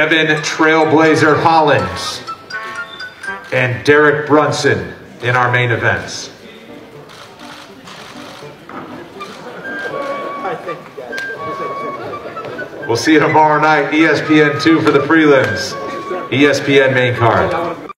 Evan Trailblazer Holland and Derek Brunson in our main events. We'll see you tomorrow night, ESPN 2 for the prelims, ESPN main card.